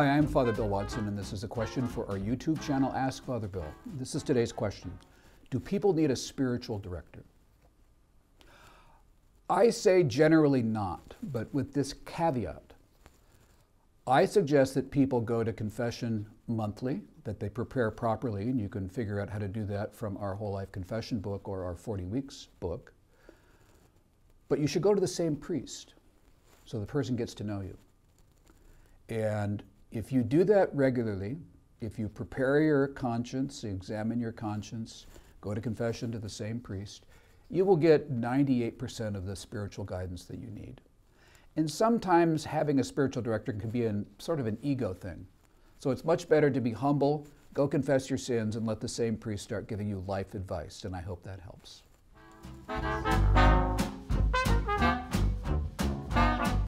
Hi, I'm Father Bill Watson, and this is a question for our YouTube channel, Ask Father Bill. This is today's question Do people need a spiritual director? I say generally not, but with this caveat. I suggest that people go to confession monthly, that they prepare properly, and you can figure out how to do that from our Whole Life Confession book or our 40 Weeks book. But you should go to the same priest so the person gets to know you. And if you do that regularly, if you prepare your conscience, examine your conscience, go to confession to the same priest, you will get 98% of the spiritual guidance that you need. And sometimes having a spiritual director can be an, sort of an ego thing. So it's much better to be humble, go confess your sins, and let the same priest start giving you life advice. And I hope that helps.